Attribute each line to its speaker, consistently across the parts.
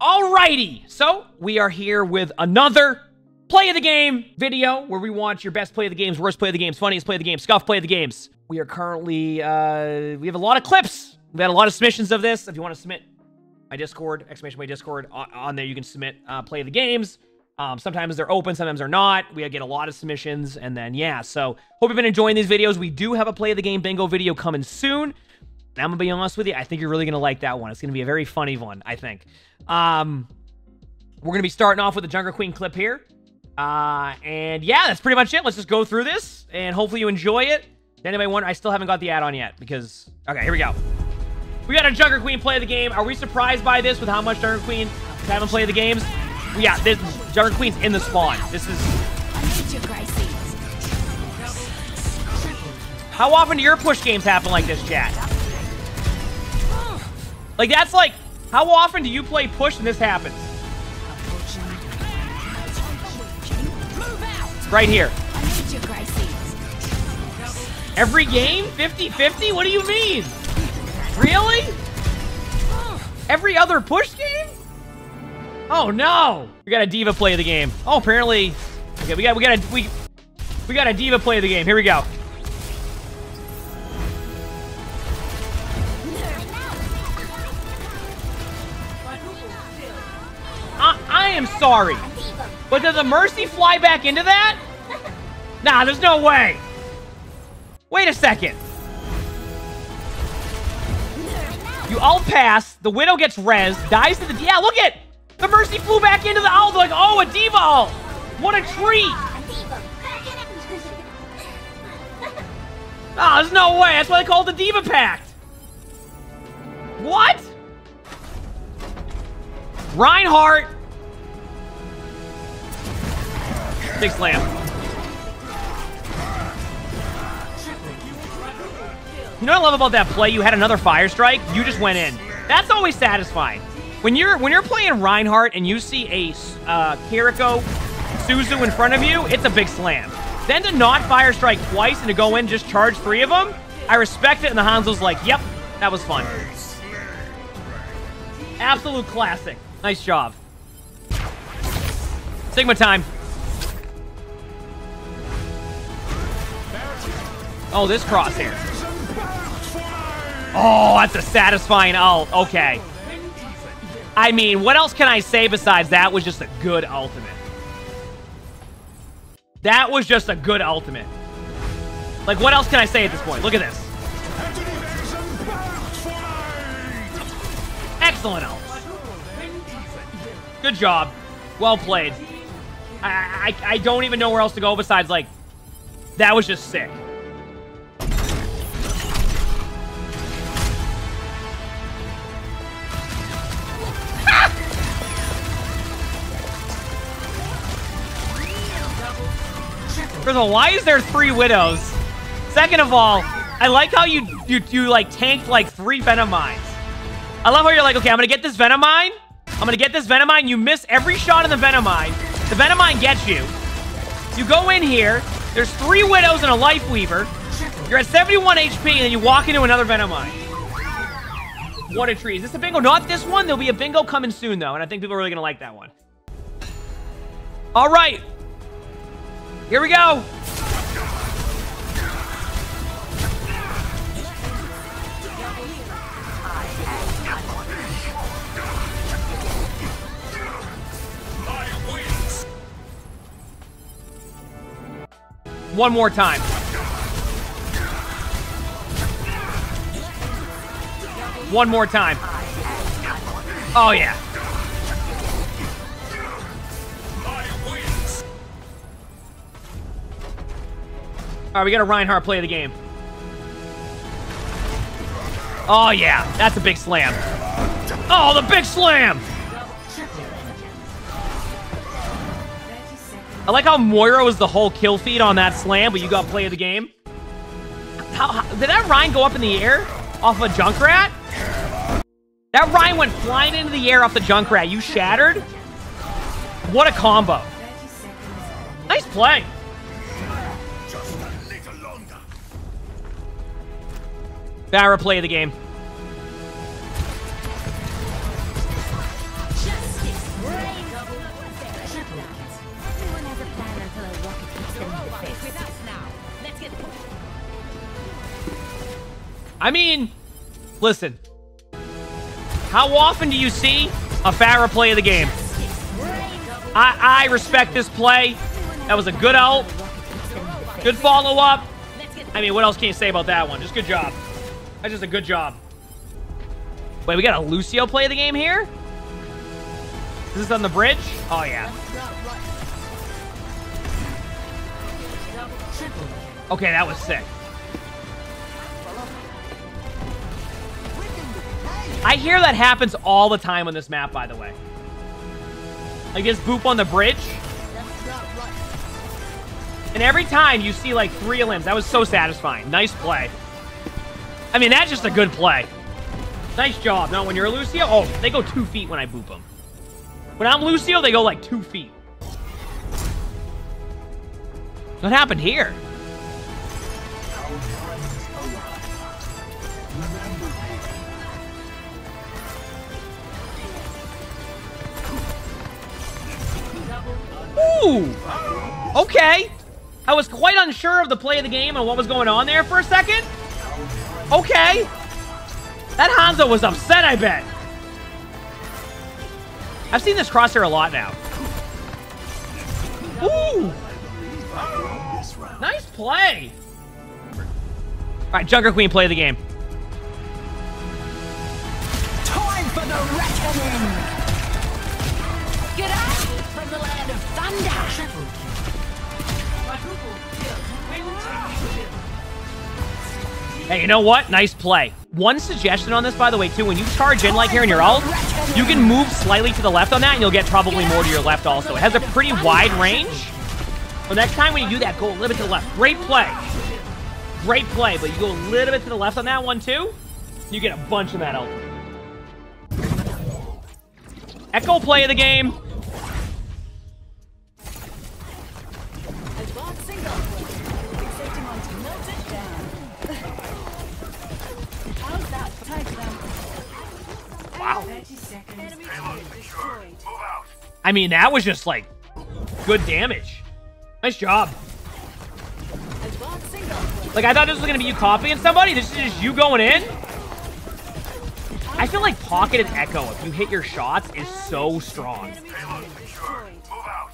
Speaker 1: Alrighty, so we are here with another play of the game video where we want your best play of the games, worst play of the games, funniest play of the games, scuff play of the games. We are currently, uh, we have a lot of clips. We've had a lot of submissions of this. If you want to submit my Discord, exclamation my Discord, on, on there you can submit uh, play of the games. Um, sometimes they're open, sometimes they're not. We get a lot of submissions, and then yeah. So hope you've been enjoying these videos. We do have a play of the game bingo video coming soon. And I'm gonna be honest with you, I think you're really gonna like that one. It's gonna be a very funny one, I think. Um, we're gonna be starting off with the Junker Queen clip here. Uh, and yeah, that's pretty much it. Let's just go through this, and hopefully you enjoy it. Did anybody wonder? I still haven't got the add-on yet because okay, here we go. We got a Junker Queen play the game. Are we surprised by this with how much Junker Queen haven't played the games? Yeah, this Queen's in the spawn. This is. How often do your push games happen like this, chat? Like, that's like, how often do you play push and this happens? Right here. Every game? 50-50? What do you mean? Really? Every other push game? Oh no! We got a D.Va play the game. Oh, apparently. Okay, we got we got a we we got a D.Va play the game. Here we go. Sorry. But does the Mercy fly back into that? Nah, there's no way. Wait a second. You all pass. The Widow gets res. Dies to the... Yeah, look at... The Mercy flew back into the ult. Like, oh, a D.Va ult. What a treat. Oh, there's no way. That's why they call it the Diva Pact. What? Reinhardt. Big slam. You know what I love about that play? You had another fire strike. You just went in. That's always satisfying. When you're when you're playing Reinhardt and you see a uh, Kiriko Suzu in front of you, it's a big slam. Then to not fire strike twice and to go in just charge three of them, I respect it. And the Hanzo's like, yep, that was fun. Absolute classic. Nice job. Sigma time. Oh, this crosshair. Oh, that's a satisfying ult. Okay. I mean, what else can I say besides that was just a good ultimate? That was just a good ultimate. Like, what else can I say at this point? Look at this. Excellent ult. Good job. Well played. I, I, I don't even know where else to go besides, like, that was just sick. First of all, why is there three widows? Second of all, I like how you you, you like tanked like three Venom Mines. I love how you're like, okay, I'm gonna get this Venom Mine. I'm gonna get this Venom Mine. You miss every shot in the Venom Mine. The Venom Mine gets you. You go in here. There's three widows and a Life Weaver. You're at 71 HP, and then you walk into another Venom Mine. What a tree. Is this a bingo? Not this one. There'll be a bingo coming soon, though, and I think people are really gonna like that one. All right. Here we go. One more time. One more time. Oh, yeah. All right, we got a Reinhardt play of the game. Oh, yeah. That's a big slam. Oh, the big slam! I like how Moira was the whole kill feed on that slam, but you got play of the game. How, how, did that Rein go up in the air off a Junkrat? That Rein went flying into the air off the Junkrat. You shattered? What a combo. Nice play. Us play the game. I mean, listen. How often do you see a Pharah play of the game? I, I respect this play. That was a good out. Good follow-up. I mean, what else can you say about that one? Just good job. That's just a good job. Wait, we got a Lucio play the game here? Is this is on the bridge? Oh, yeah. Okay, that was sick. I hear that happens all the time on this map, by the way. Like this boop on the bridge. And every time you see like three limbs, that was so satisfying. Nice play. I mean, that's just a good play. Nice job. Now, when you're Lucio, oh, they go two feet when I boop them. When I'm Lucio, they go like two feet. What happened here? Ooh! Okay. I was quite unsure of the play of the game and what was going on there for a second. Okay. That Hanzo was upset, I bet. I've seen this crosshair a lot now. Ooh! Nice play! Alright, Junker Queen, play the game.
Speaker 2: Time for the reckoning!
Speaker 3: Out from the land of thunder.
Speaker 1: Hey, you know what? Nice play. One suggestion on this, by the way, too, when you charge in like here in your ult, you can move slightly to the left on that, and you'll get probably more to your left also. It has a pretty wide range. So next time when you do that, go a little bit to the left. Great play. Great play, but you go a little bit to the left on that one, too, you get a bunch of that ult. Echo play of the game. I mean, that was just, like, good damage. Nice job. Like, I thought this was going to be you copying somebody. This is just you going in. I feel like Pocket and Echo, if you hit your shots, is so strong.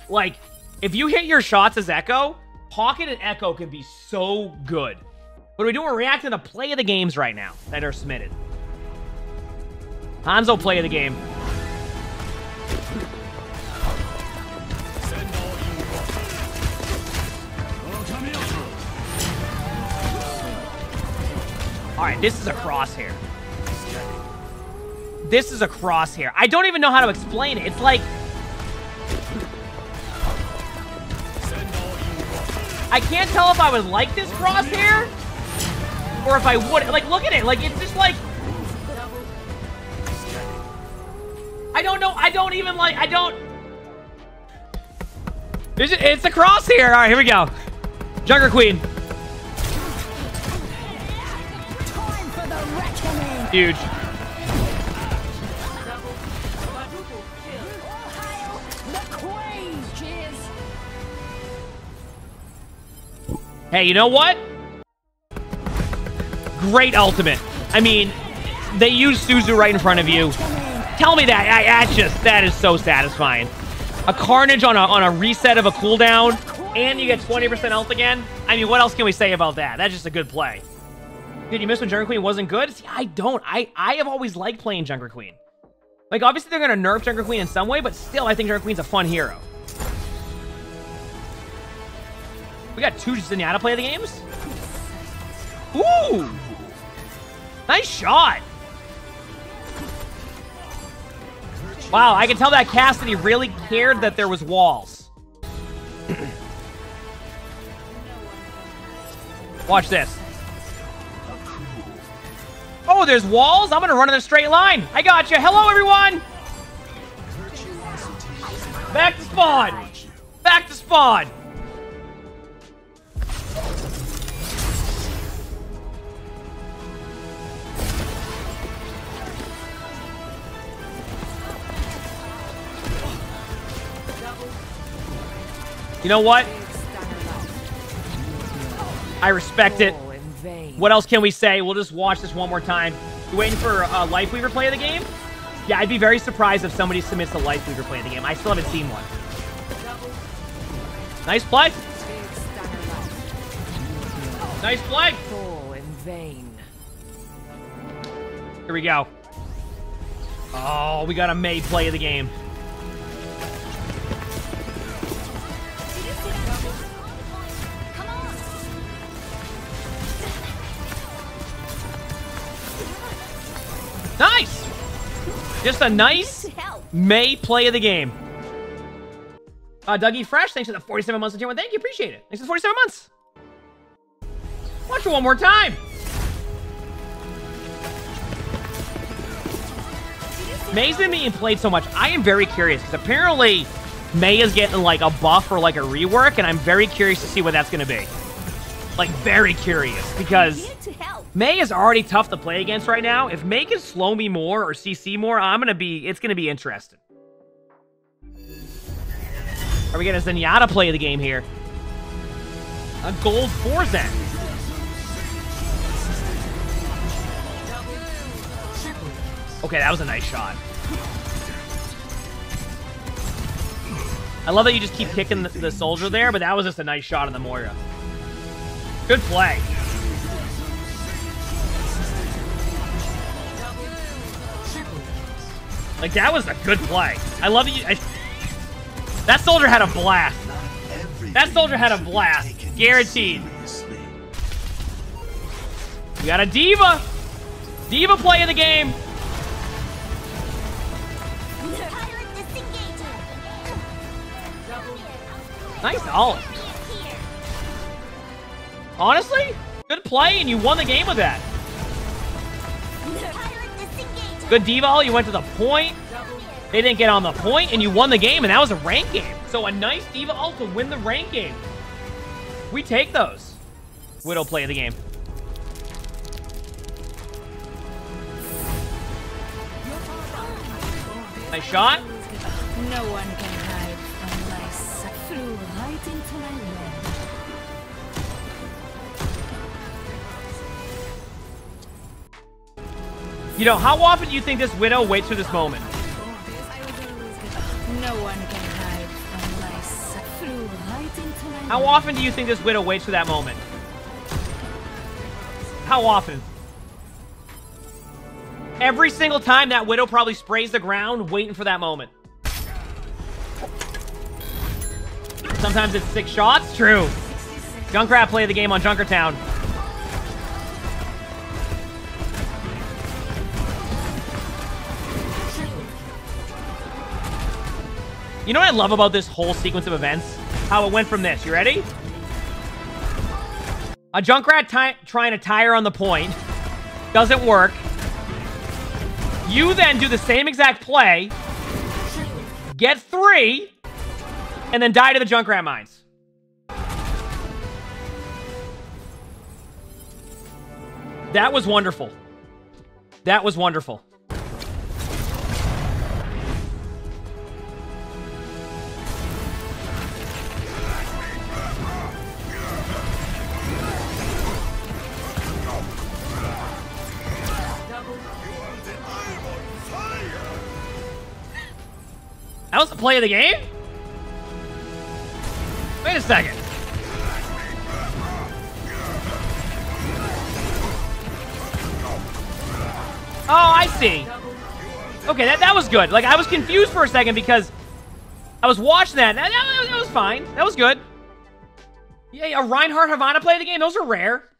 Speaker 1: Like, if you hit your shots as Echo, Pocket and Echo can be so good. What are we doing? We're reacting to play of the games right now that are submitted. Hanzo play of the game. All right, this is a crosshair. This is a crosshair. I don't even know how to explain it. It's like I can't tell if I would like this crosshair or if I would. Like, look at it. Like, it's just like I don't know. I don't even like. I don't. It's, it's a crosshair. All right, here we go. Junker Queen. Huge. Hey, you know what? Great ultimate. I mean, they use Suzu right in front of you. Tell me that. I, that's just, that is so satisfying. A Carnage on a, on a reset of a cooldown, and you get 20% health again. I mean, what else can we say about that? That's just a good play. Did you miss when Junker Queen wasn't good? See, I don't. I, I have always liked playing Junker Queen. Like, obviously they're going to nerf Junker Queen in some way, but still, I think Junker Queen's a fun hero. We got two Zenyatta play the games? Ooh! Nice shot! Wow, I can tell that Cassidy really cared that there was walls. Watch this. There's walls? I'm gonna run in a straight line. I got you. Hello, everyone! Back to spawn! Back to spawn! You know what? I respect it.
Speaker 3: All in vain.
Speaker 1: What else can we say? We'll just watch this one more time. You waiting for a uh, Lifeweaver play of the game? Yeah, I'd be very surprised if somebody submits a Lifeweaver play of the game. I still haven't seen one. Nice play. Nice play.
Speaker 3: In vain.
Speaker 1: Here we go. Oh, we got a May play of the game. Just a nice May play of the game. Uh, Dougie Fresh, thanks for the 47 months of tier one. Thank you, appreciate it. Thanks for the 47 months. Watch it one more time. May's been being played so much. I am very curious because apparently May is getting like a buff or like a rework, and I'm very curious to see what that's going to be. Like, very curious because May is already tough to play against right now. If May can slow me more or CC more, I'm going to be, it's going to be interesting. Are we getting a Zenyatta play the game here? A gold for Zen. Okay, that was a nice shot. I love that you just keep kicking the, the soldier there, but that was just a nice shot on the Moira. Good play. Like, that was a good play. I love you... I, that soldier had a blast. That soldier had a blast. Guaranteed. We got a D.Va. D.Va play of the game. Nice olive. Honestly, good play, and you won the game with that. Good deval, you went to the point. They didn't get on the point, and you won the game, and that was a rank game. So a nice D.Va ult to win the rank game. We take those. Widow play of the game. Nice shot.
Speaker 4: No one can hide. Flew right into my.
Speaker 1: You know, how often do you think this Widow waits for this moment?
Speaker 4: No one can hide from my sight. Flew right into my
Speaker 1: How often do you think this Widow waits for that moment? How often? Every single time that Widow probably sprays the ground waiting for that moment. Sometimes it's six shots. True. Junkrat play the game on Junkertown. You know what I love about this whole sequence of events? How it went from this. You ready? A Junkrat trying to tire on the point. Doesn't work. You then do the same exact play. Get three. And then die to the Junkrat mines. That was wonderful. That was wonderful. That was the play of the game? Wait a second. Oh, I see. Okay, that, that was good. Like, I was confused for a second because I was watching that. That, that, that was fine. That was good. Yeah, a Reinhardt Havana play the game. Those are rare.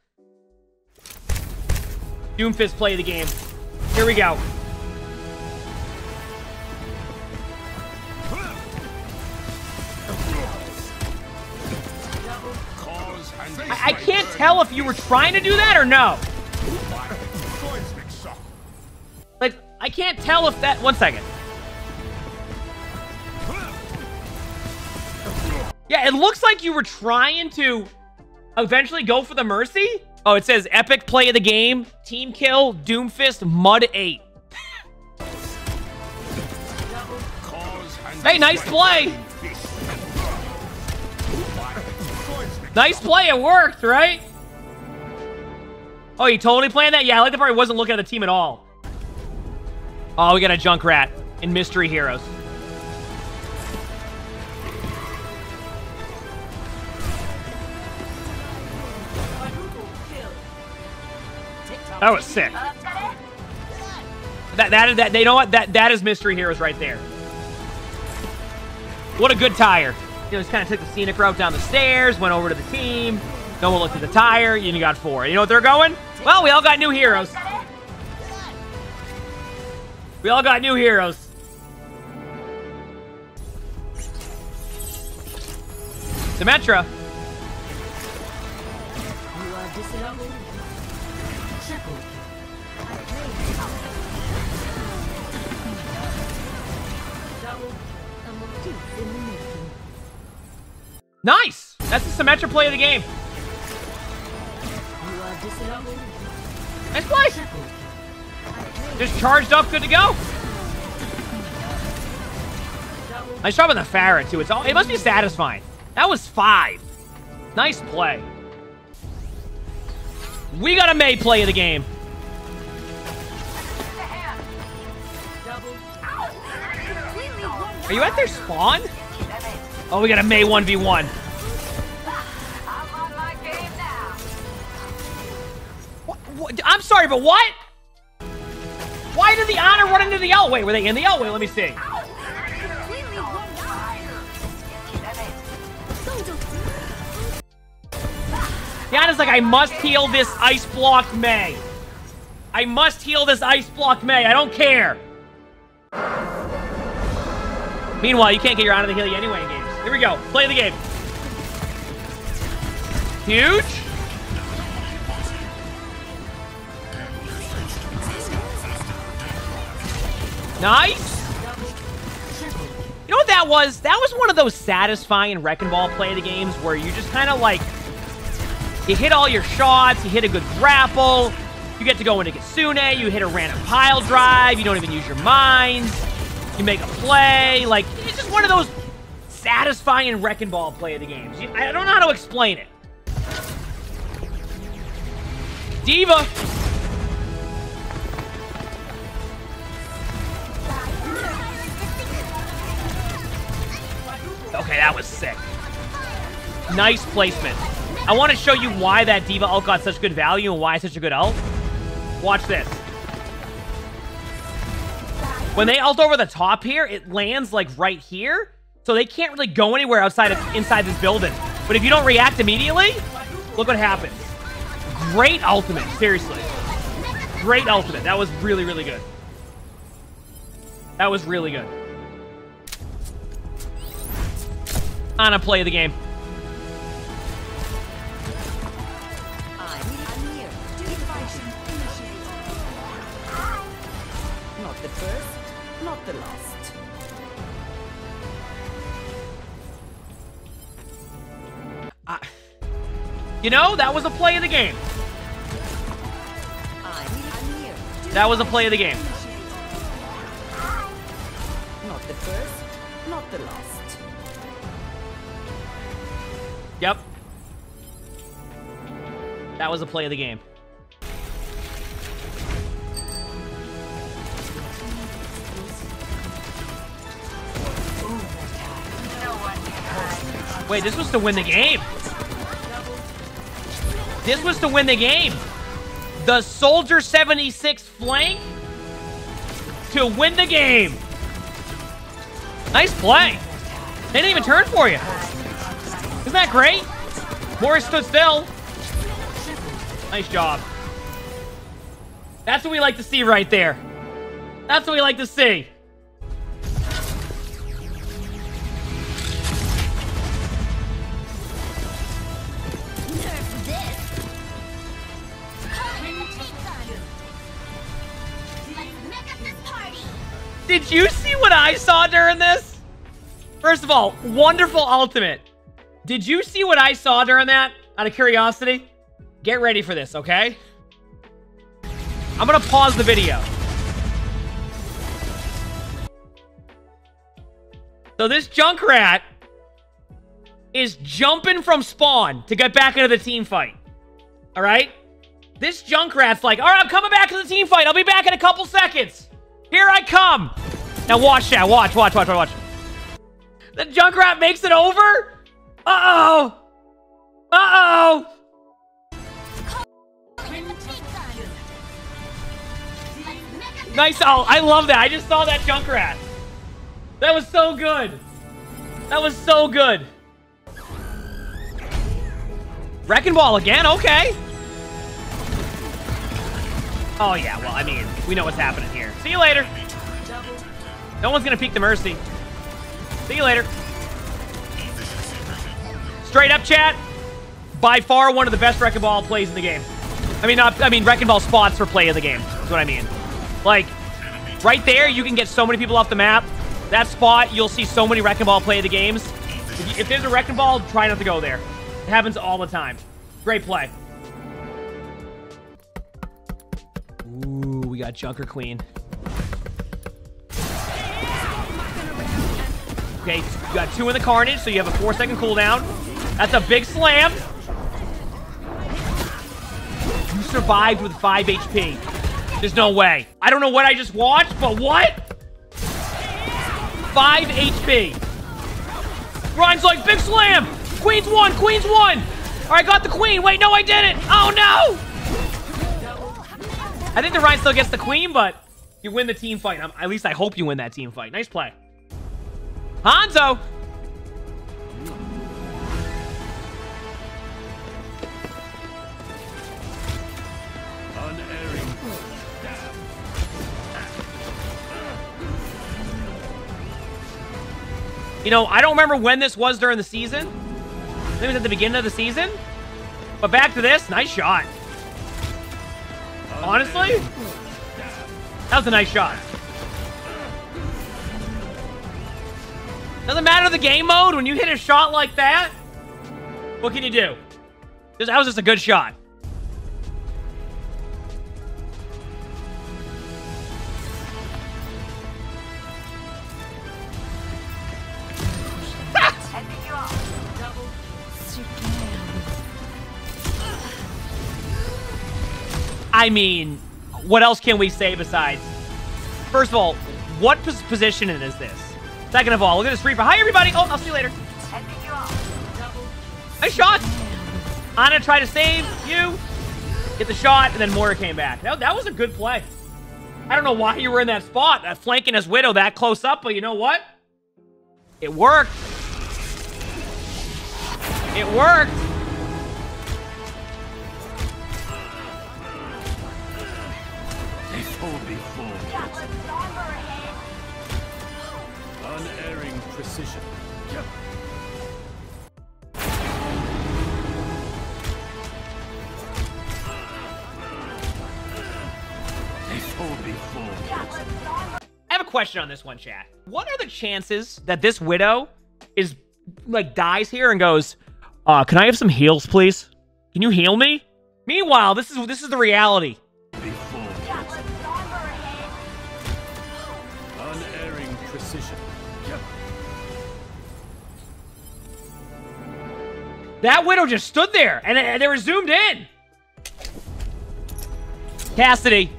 Speaker 1: Doomfist play the game. Here we go. I, I can't tell if you were trying to do that or no. Like, I can't tell if that... One second. Yeah, it looks like you were trying to eventually go for the Mercy. Oh, it says epic play of the game, team kill, Doomfist, Mud 8. hey, nice play. Nice play. It worked, right? Oh, you totally planned that? Yeah, I like the part he wasn't looking at the team at all. Oh, we got a Junkrat in Mystery Heroes. That was sick. That that that you know what that that is Mystery Heroes right there. What a good tire. You know, just kind of took the scenic route down the stairs, went over to the team. No one looked at the tire, you got four. You know what they're going? Well, we all got new heroes. We all got new heroes. Symmetra. Nice. That's the Symmetra play of the game. Nice play. Just charged up, good to go. Nice job on the Pharah, too. It's all, it must be satisfying. That was five. Nice play. We got a May play of the game. Are you at their spawn? Oh, we got a May 1v1. What, what, I'm sorry, but what? Why did the Ana run into the L? Were they in the L? Let me see. Ana's like, I must heal this ice block May. I must heal this ice block May. I don't care. Meanwhile, you can't get your Ana to heal you anyway in games. Here we go. Play the game. Huge. Nice. You know what that was? That was one of those satisfying Wrecking Ball play the games where you just kind of like you hit all your shots, you hit a good grapple, you get to go into Kitsune, you hit a random pile drive, you don't even use your minds, you make a play. Like, it's just one of those satisfying Wrecking Ball play of the game. I don't know how to explain it. D.Va. Okay, that was sick. Nice placement. I want to show you why that D.Va ult got such good value and why it's such a good ult. Watch this. When they ult over the top here, it lands like right here. So they can't really go anywhere outside of inside this building. But if you don't react immediately, look what happens. Great ultimate, seriously. Great ultimate. That was really, really good. That was really good. On a play of the game.
Speaker 3: Not the first, not the last.
Speaker 1: You know, that was a play of the game.
Speaker 3: I'm, I'm here.
Speaker 1: That was a play of the game.
Speaker 3: Not the first, not the last.
Speaker 1: Yep. That was a play of the game. Wait, this was to win the game. This was to win the game. The Soldier 76 flank to win the game. Nice play. They didn't even turn for you. Isn't that great? Morris stood still. Nice job. That's what we like to see right there. That's what we like to see. Did you see what I saw during this? First of all, wonderful ultimate. Did you see what I saw during that? Out of curiosity? Get ready for this, okay? I'm gonna pause the video. So this Junkrat is jumping from spawn to get back into the team fight. All right? This Junkrat's like, all right, I'm coming back to the team fight. I'll be back in a couple seconds. Here I come. Now watch that. Watch, watch, watch, watch, watch. The Junkrat makes it over? Uh-oh. Uh-oh. Nice. Oh, I love that. I just saw that Junkrat. That was so good. That was so good. Wrecking Ball again? Okay. Oh, yeah. Well, I mean, we know what's happening. See you later. No one's to peek the Mercy. See you later. Straight up, chat. By far one of the best Wrecking Ball plays in the game. I mean, not, I mean, Wrecking Ball spots for play of the game. That's what I mean. Like, right there, you can get so many people off the map. That spot, you'll see so many Wrecking Ball play of the games. If, if there's a Wrecking Ball, try not to go there. It happens all the time. Great play. Ooh, we got Junker Queen. Okay, you got two in the Carnage, so you have a four second cooldown. That's a big slam. You survived with 5 HP. There's no way. I don't know what I just watched, but what? 5 HP. Rein's like, big slam. Queen's one, Queen's one. All right, got the Queen. Wait, no, I didn't. Oh, no. I think the Ryan still gets the Queen, but you win the team fight. I'm, at least I hope you win that team fight. Nice play. Hanzo. You know, I don't remember when this was during the season. I it was at the beginning of the season. But back to this. Nice shot. Honestly, that was a nice shot. Doesn't matter the game mode. When you hit a shot like that, what can you do? That was just a good shot. I mean, what else can we say besides? First of all, what pos position is this? Second of all, look at this Reaper. Hi, everybody. Oh, I'll see you later. Nice shot. Ana tried to save you. Get the shot, and then Moira came back. That, that was a good play. I don't know why you were in that spot, uh, flanking his Widow that close up, but you know what? It worked. It worked.
Speaker 5: Unerring precision.
Speaker 1: I have a question on this one, chat. What are the chances that this Widow is, like, dies here and goes, uh, can I have some heals, please? Can you heal me? Meanwhile, this is this is the reality. That Widow just stood there, and, they were zoomed in. Cassidy.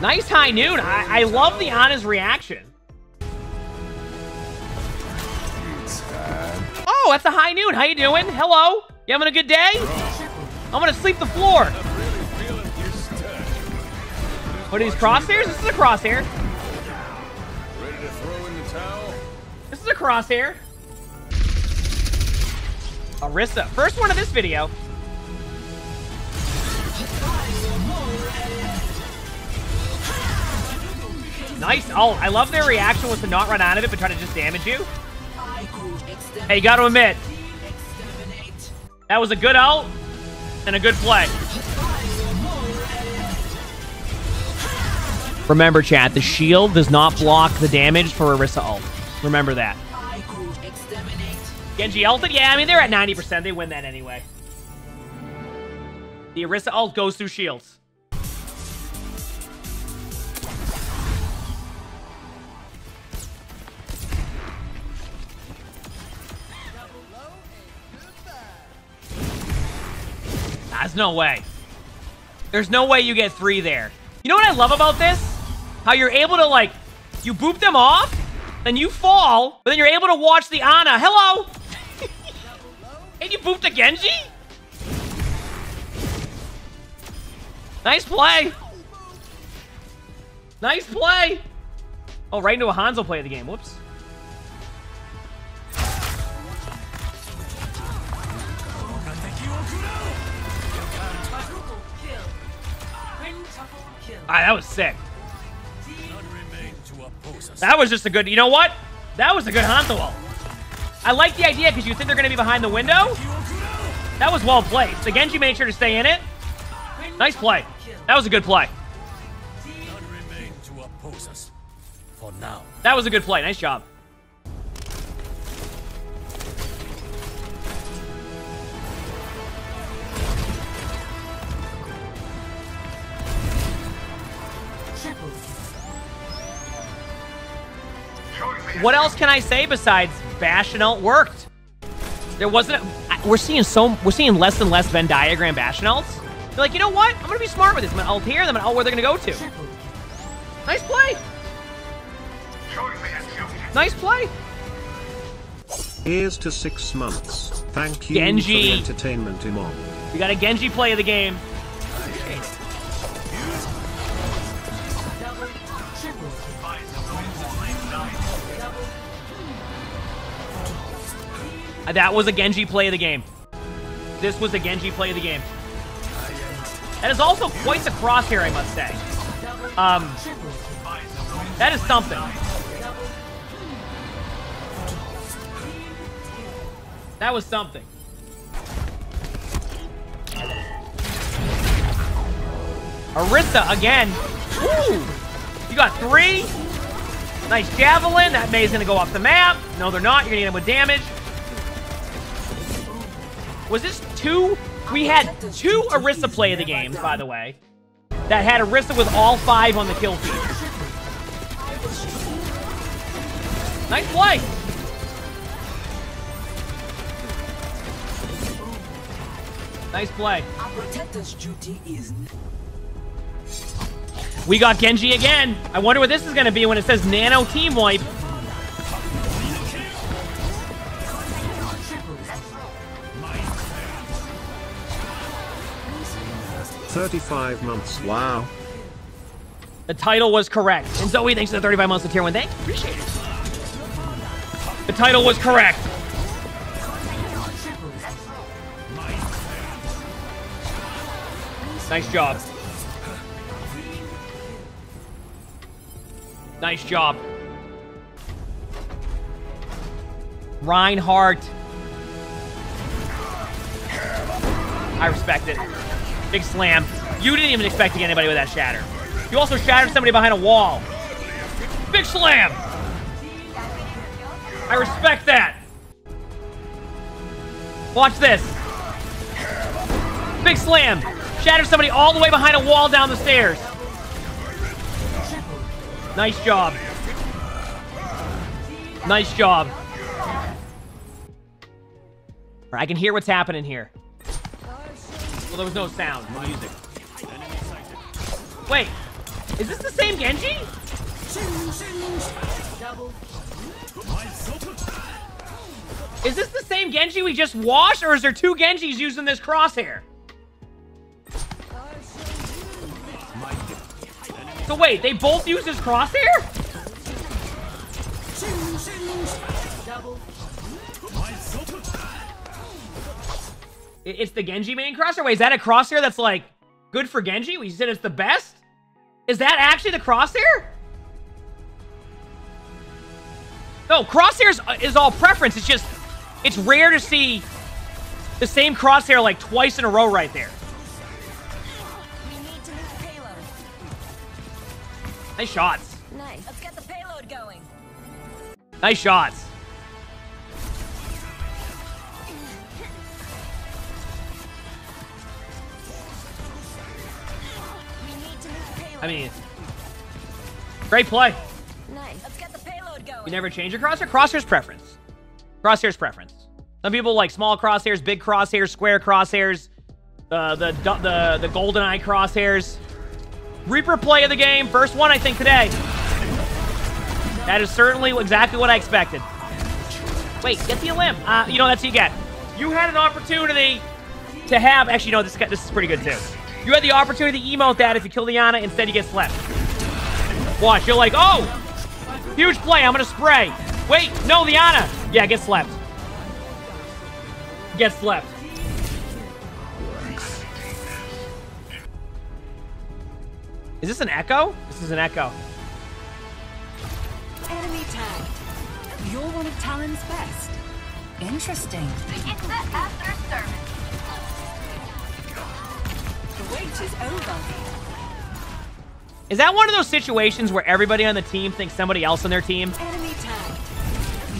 Speaker 1: Nice high noon. I, I love the Ana's reaction. Oh, that's a high noon. How you doing? Hello. You having a good day? I'm gonna sleep the floor. What are these crosshairs? This is a crosshair.
Speaker 5: Ready to throw in the towel?
Speaker 1: This is a crosshair. Orisa. First one of this video. Nice. Oh, I love their reaction was to not run out of it, but try to just damage you. Hey, you gotta admit, that was a good ult and a good play. Remember, chat, the shield does not block the damage for Orisa ult. Remember that. Genji ulted? Yeah, I mean, they're at 90%. They win that anyway. The Orisa ult goes through shields. There's no way. There's no way you get three there. You know what I love about this? How you're able to, like, you boop them off, then you fall, but then you're able to watch the Ana. Hello! and you booped a Genji? Nice play. Nice play. Oh, right into a Hanzo play of the game. Whoops. Ah, that was sick. That was just a good... You know what? That was a good Hanzo ult. I like the idea because you think they're going to be behind the window. That was well played. The Genji made sure to stay in it. Nice play. That was a good play.
Speaker 5: None remain to oppose us. For now.
Speaker 1: That was a good play. Nice job. What else can I say besides Bastion worked? There wasn't. A, we're seeing so. We're seeing less and less Venn diagram Bastion ults. You're like, you know what? I'm gonna be smart with this. I'm gonna ult here, then I'm gonna ult where they're gonna go to. Nice play. Nice play.
Speaker 6: Here's to six months. Thank you
Speaker 1: Genji.
Speaker 6: for the entertainment, Emongg.
Speaker 1: We got a Genji play of the game. That was a Genji play of the game. This was a Genji play of the game. That is also quite the crosshair, I must say. Um, that is something. That was something. Orisa again. You got three. Nice javelin. That May's gonna go off the map. No, they're not. You're gonna get him with damage. Was this two? We had two Orisa play of the games, by the way. That had Orisa with all five on the kill feed. Nice play. Nice play. We got Genji again. I wonder what this is going to be when it says Nano Team Wipe.
Speaker 6: Thirty-five months. Wow.
Speaker 1: The title was correct. And Zoe, thanks for the 35 months of tier 1. Thank you. Appreciate it. The title was correct. Nice job. Nice job. Reinhardt. I respect it. Big slam. You didn't even expect to get anybody with that shatter. You also shattered somebody behind a wall. Big slam. I respect that. Watch this. Big slam. Shattered somebody all the way behind a wall down the stairs. Nice job. Nice job. I can hear what's happening here. Well, there was no sound, no music. Wait, is this the same Genji? Is this the same Genji we just washed, or is there two Genjis using this crosshair? So wait, they both use this crosshair? It's the Genji main crosshair? Wait, is that a crosshair that's like good for Genji? We said it's the best? Is that actually the crosshair? No, crosshairs uh, is all preference. It's just, it's rare to see the same crosshair like twice in a row right there.
Speaker 2: We need to move payload.
Speaker 1: Nice shots.
Speaker 2: Nice. Let's get the payload going.
Speaker 1: Nice shots. I mean, great play.
Speaker 2: Nice. Let's get the payload going.
Speaker 1: You never change your crosshair? Crosshair's preference. Crosshair's preference. Some people like small crosshairs, big crosshairs, square crosshairs, uh, the the the golden eye crosshairs. Reaper play of the game. First one, I think, today. That is certainly exactly what I expected. Wait, get the limb. Uh, you know, that's what you get. You had an opportunity to have... Actually, no, this, guy- this is pretty good, too. You had the opportunity to emote that if you kill the Ana. Instead, you get slept. Watch, you're like, oh! Huge play, I'm gonna spray. Wait, no, the Ana. Yeah, get slept. Get slept. Is this an echo? This is an echo.
Speaker 4: Enemy tagged. You're one of Talon's best. Interesting.
Speaker 3: It's the after service.
Speaker 4: The wait is over.
Speaker 1: Is that one of those situations where everybody on the team thinks somebody else on their team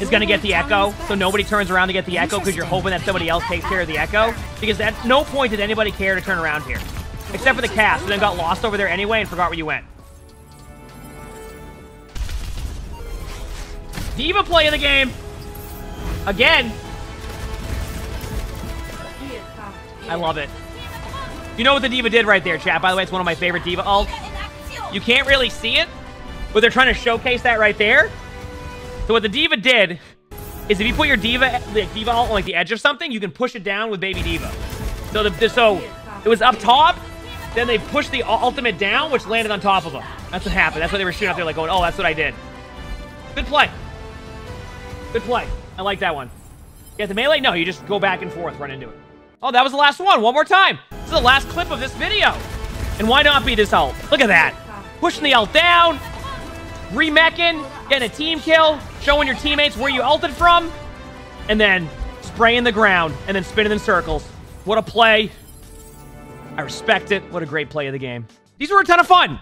Speaker 1: is going to get the echo, so nobody turns around to get the echo because you're hoping that somebody else takes care of the echo? Because at no point did anybody care to turn around here. Except for the Cass, who then got lost over there anyway and forgot where you went. D.Va play of the game. Again. I love it. You know what the D.Va did right there, chat? By the way, it's one of my favorite D.Va ults. You can't really see it, but they're trying to showcase that right there. So what the D.Va did is if you put your D.Va, the D.Va ult on like the edge of something, you can push it down with Baby D.Va. So the, so it was up top, then they pushed the ultimate down, which landed on top of them. That's what happened. That's why they were shooting out there, like going, "Oh, that's what I did." Good play. Good play. I like that one. Yeah, the melee? No, you just go back and forth, run into it. Oh, that was the last one. One more time. This is the last clip of this video. And why not be this ult? Look at that. Pushing the ult down, remecking, getting a team kill, showing your teammates where you ulted from, and then spraying the ground and then spinning in circles. What a play. I respect it. What a great play of the game. These were a ton of fun.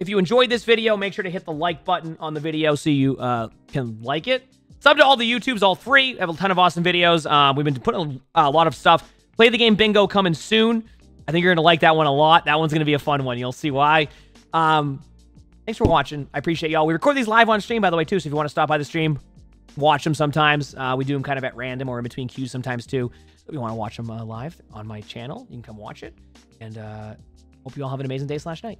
Speaker 1: If you enjoyed this video, make sure to hit the like button on the video so you uh, can like it. Sub to all the YouTubes, all three. I have a ton of awesome videos. Um, we've been putting a lot of stuff. Play the game bingo coming soon. I think you're going to like that one a lot. That one's going to be a fun one. You'll see why. Um, thanks for watching. I appreciate y'all. We record these live on stream, by the way, too. So if you want to stop by the stream, watch them sometimes. Uh, we do them kind of at random or in between queues sometimes, too. If you want to watch them uh, live on my channel, you can come watch it. And uh, hope you all have an amazing day slash night.